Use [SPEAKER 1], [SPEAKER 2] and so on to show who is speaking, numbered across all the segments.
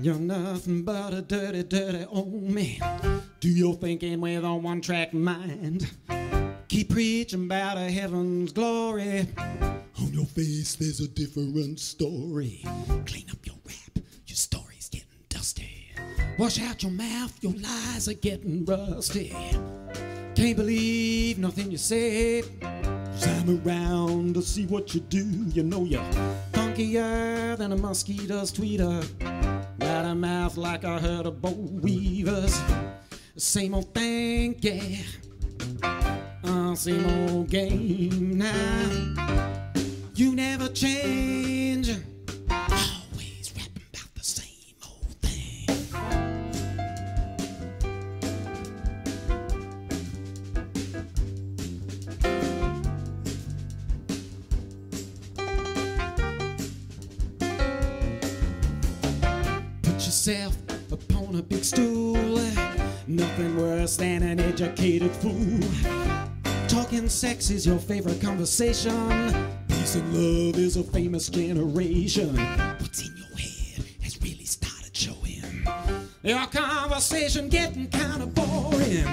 [SPEAKER 1] You're nothing but a dirty, dirty old man. Do your thinking with a one track mind. Keep preaching about a heaven's glory. On your face, there's a different story. Clean up your rap, your story's getting dusty. Wash out your mouth, your lies are getting rusty. Can't believe nothing you say. I'm around to see what you do. You know you're funkier than a mosquito's tweeter. Got a mouth like a herd of boll weevils. Same old thing, yeah. Uh, same old game now. You never change. Big stool. Nothing worse than an educated fool. Talking sex is your favorite conversation. Peace and love is a famous generation. What's in your head has really started showing. Your conversation getting kind of boring.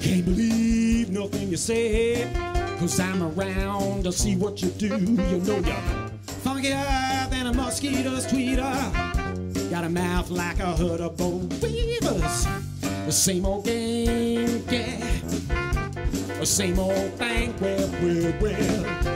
[SPEAKER 1] Can't believe nothing you say. Cause I'm around to see what you do. You know you're funkier than a mosquito's tweeter. Got a mouth like a hood of boll weevils. The same old game, yeah. The same old thing, well, well, well.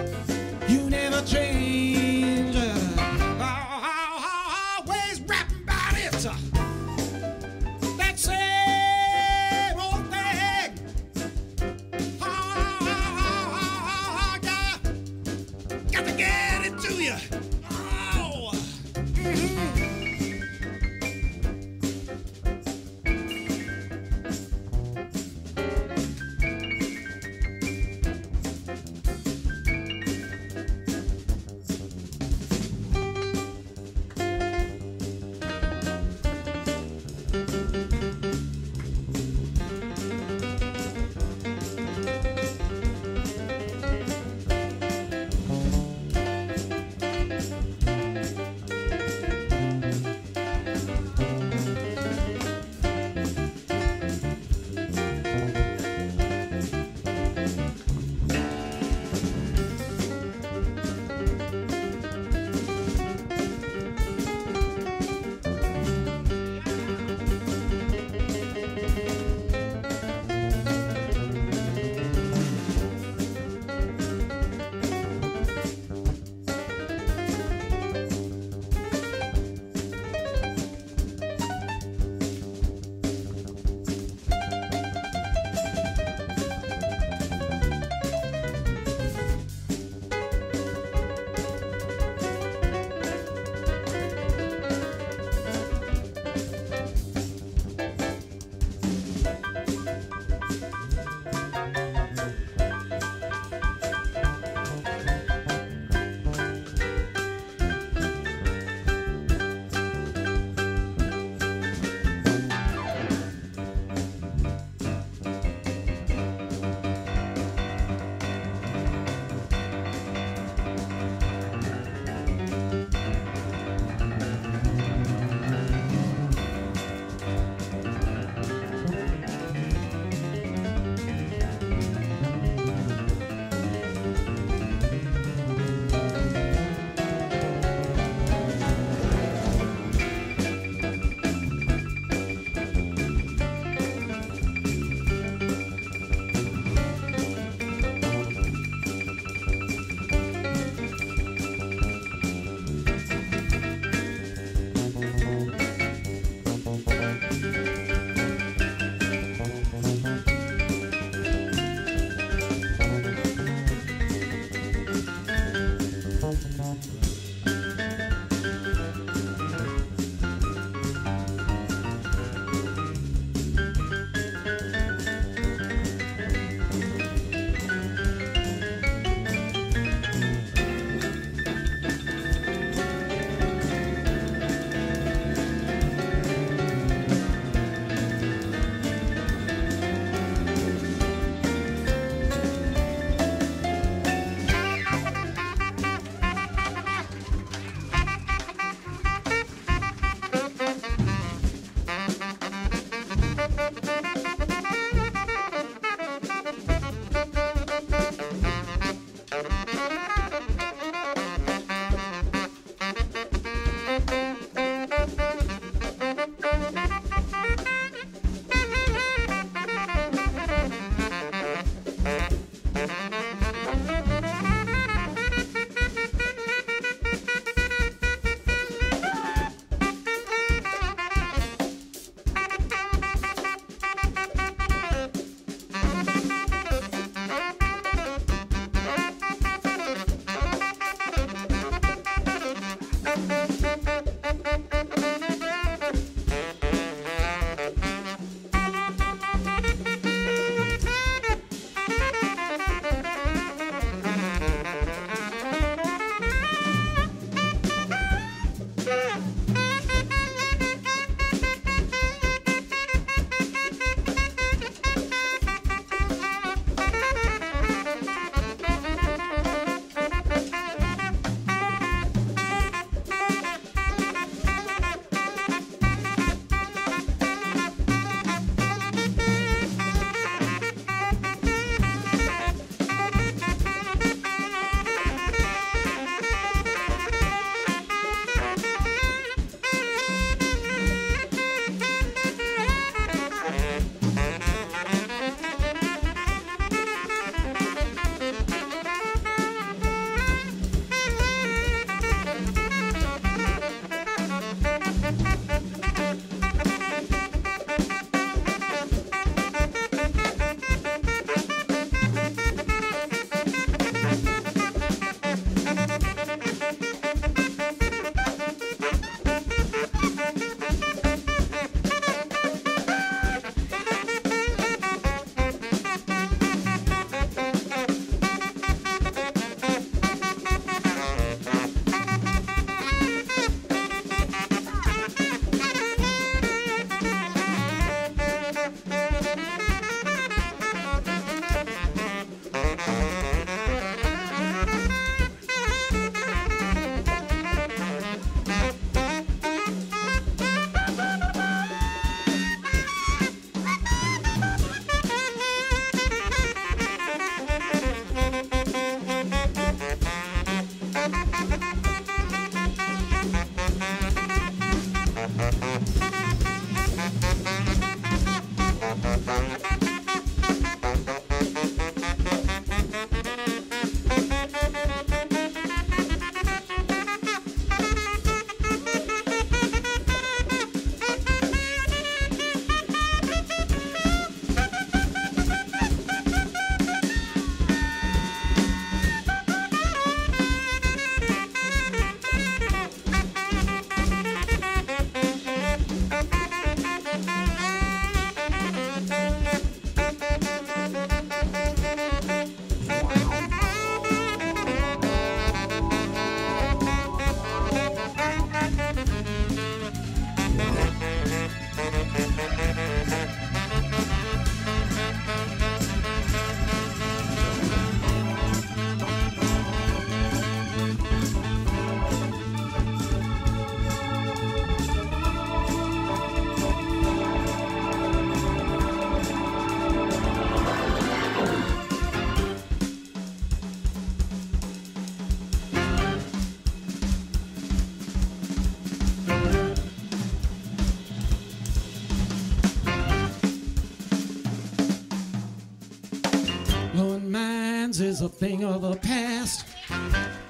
[SPEAKER 1] A thing of the past.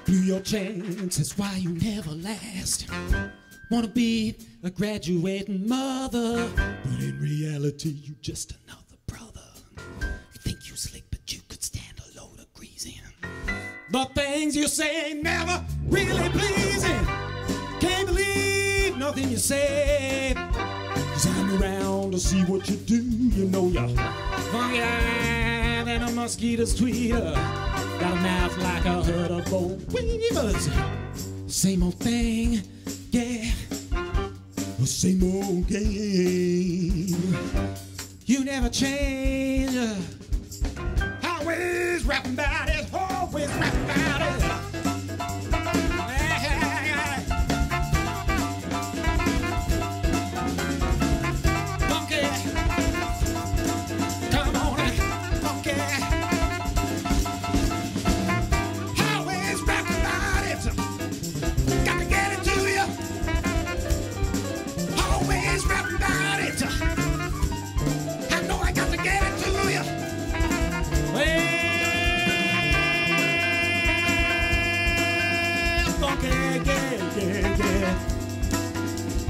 [SPEAKER 1] Blew your chance, that's why you never last. Wanna be a graduating mother, but in reality, you just another brother. You think you slick, but you could stand a load of grease greasing. The things you say never really pleasing. Can't believe nothing you say. Cause I'm around to see what you do. You know you're funkier than a mosquito's tweeter. Got a mouth like a herd of boll weevils. Same old thing, yeah. The same old game. You never change. Always rapping about it, always rapping Funky, yeah, yeah, yeah.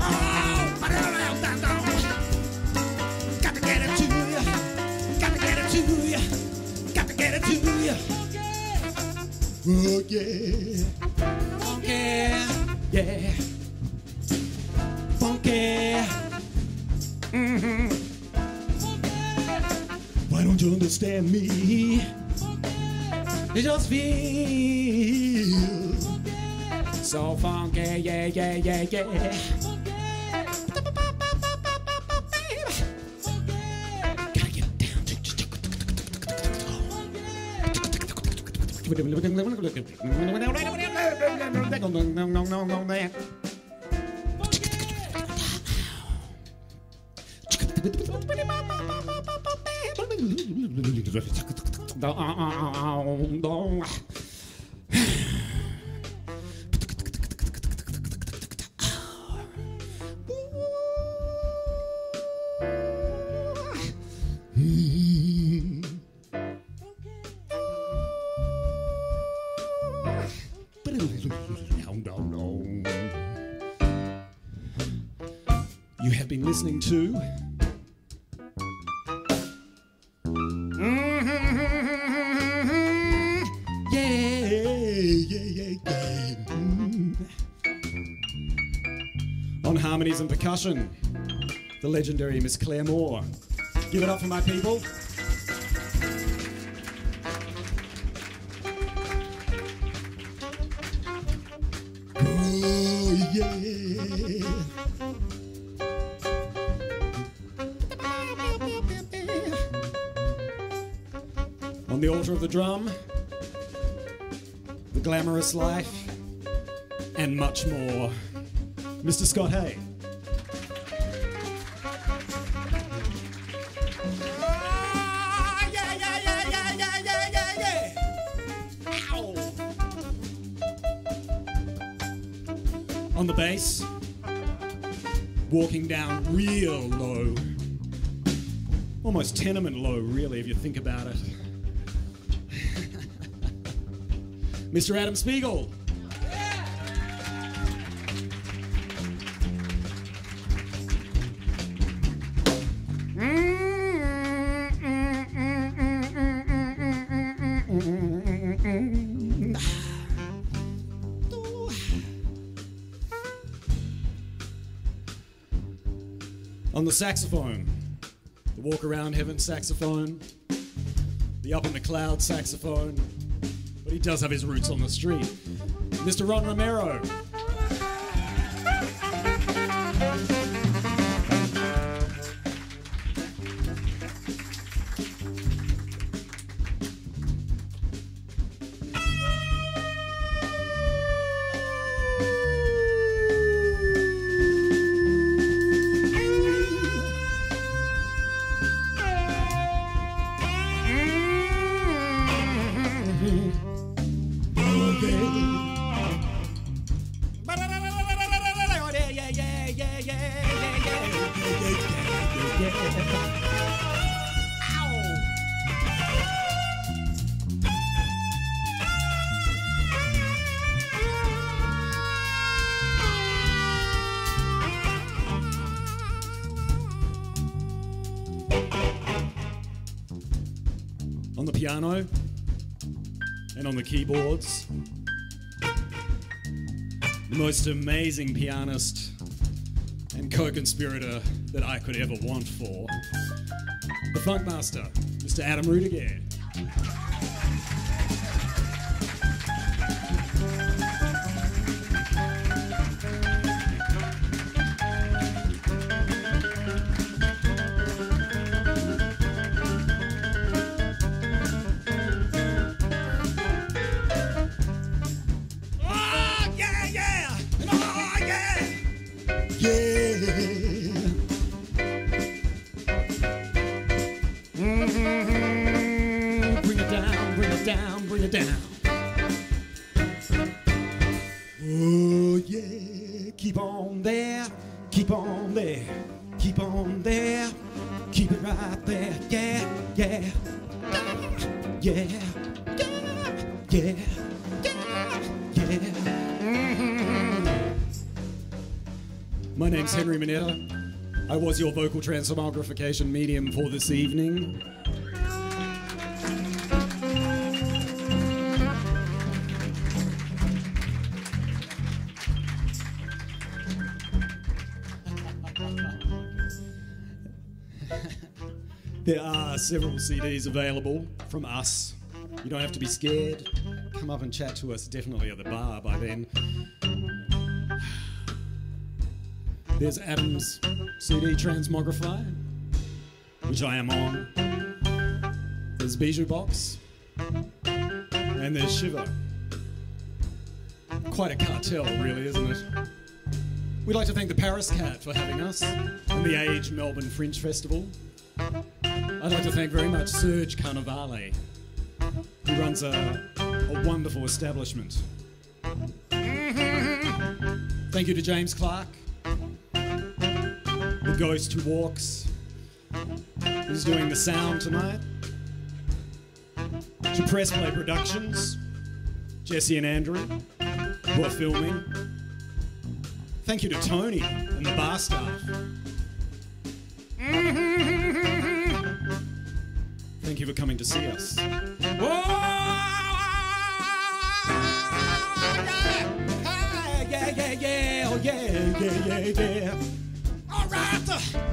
[SPEAKER 1] Oh, ba-da-da-da-da. Got to get it to you. Got to get it to you. Got to get it to you. Oh, yeah. Funky, yeah. Funky. Why don't you understand me? It just feels so funky, yeah, yeah, yeah, yeah. Listening to. On harmonies and percussion, the legendary Miss Clare Moore. Give it up for my people. Oh, yeah. the altar of the drum, the glamorous life, and much more. Mr. Scott Hay. on the bass, walking down real low, almost tenement low, really, if you think about it. Mr. Adam Spiegl. On the saxophone, the walk around heaven saxophone, the up in the cloud saxophone, he does have his roots on the street. Mr. Ron Romero. On the piano and on the keyboards, the most amazing pianist and co conspirator that I could ever want for, the Funkmaster, Mr. Adam Rudegeair. Yeah, yeah, yeah. My name's Henry Manetta. I was your vocal transmogrification medium for this evening. There are several CDs available from us. You don't have to be scared. Come up and chat to us, definitely at the bar by then. There's Adam's CD Transmogrify, which I am on. There's Bijou Box. And there's Shiver. Quite a cartel, really, isn't it? We'd like to thank the Paris Cat for having us and the Age Melbourne Fringe Festival. I'd like to thank very much Serge Carnevale, who runs a, a wonderful establishment. Thank you to James Clark, the ghost who walks, who's doing the sound tonight. To Press Play Productions, Jesse and Andrew, who are filming. Thank you to Tony and the bar staff. Thank you for coming to see us. Oh, yeah, yeah, yeah, yeah, oh yeah, yeah, yeah, yeah. All right,